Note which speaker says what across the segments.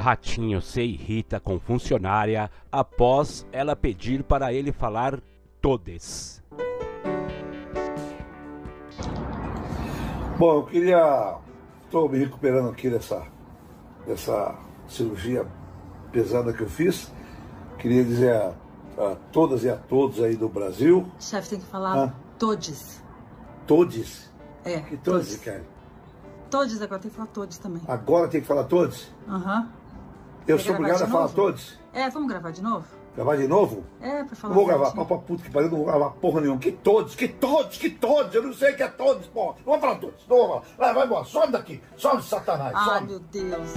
Speaker 1: Ratinho se irrita com funcionária após ela pedir para ele falar todes.
Speaker 2: Bom, eu queria. Estou me recuperando aqui dessa, dessa cirurgia pesada que eu fiz. Queria dizer a, a todas e a todos aí do Brasil.
Speaker 3: Chefe, tem que falar
Speaker 2: Ah.
Speaker 3: todes.
Speaker 2: Todes?
Speaker 3: É,
Speaker 2: Que todos,
Speaker 3: todes.
Speaker 2: cara?
Speaker 3: Todes, agora tem que falar todes também.
Speaker 2: Agora tem que falar todos?
Speaker 3: Aham.
Speaker 2: Eu
Speaker 3: Quer
Speaker 2: sou obrigado a falar
Speaker 3: novo?
Speaker 2: todos?
Speaker 3: É, vamos gravar de novo?
Speaker 2: Gravar de novo?
Speaker 3: É, pra falar
Speaker 2: Não vou gravar, pra puta que pariu, não vou gravar porra nenhuma. Que todos, que todos, que todos, eu não sei o que é todos, porra. Não vou falar todos, não vou falar. Vai, vai embora, some daqui, some satanás,
Speaker 3: Ai,
Speaker 2: some.
Speaker 3: meu Deus.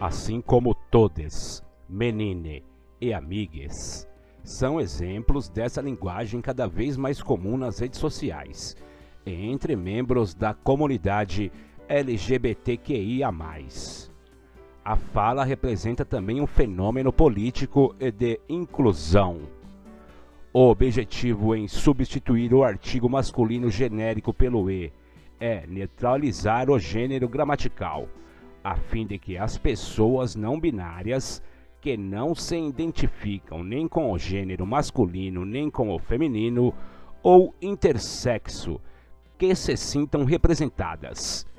Speaker 1: assim como todes, menine e amigues, são exemplos dessa linguagem cada vez mais comum nas redes sociais, entre membros da comunidade LGBTQIA+. A fala representa também um fenômeno político e de inclusão. O objetivo em substituir o artigo masculino genérico pelo E é neutralizar o gênero gramatical, a fim de que as pessoas não binárias que não se identificam nem com o gênero masculino nem com o feminino ou intersexo que se sintam representadas.